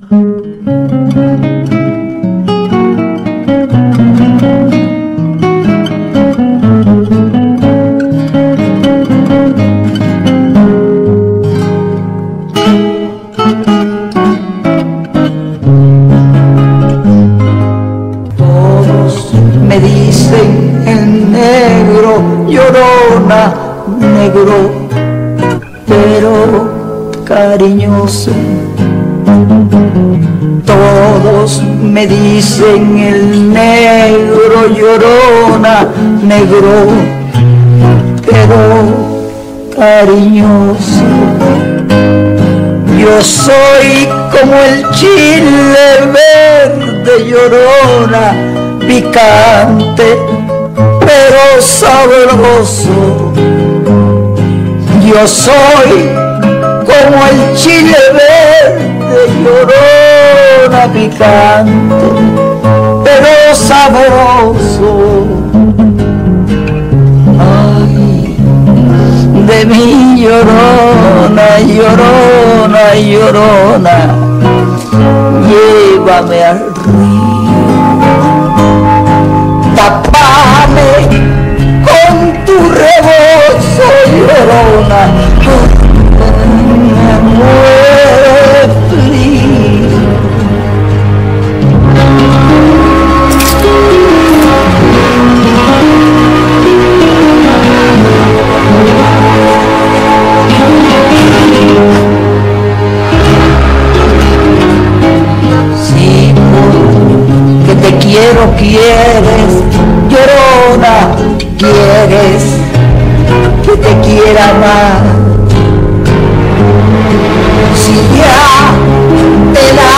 Me dicen el negro, llorona, negro, pero cariñoso. Me dicen el negro, llorona, negro, pero cariñoso. Yo soy como el chile verde llorona, picante, pero sabroso. Yo soy como el chile verde llorona, picante, pero sabroso. Ay, de mi llorona, llorona, llorona, llévame al río, tapame con tu rebozo, llorona, quiero quieres, llorona quieres que te quiera más. Si ya te la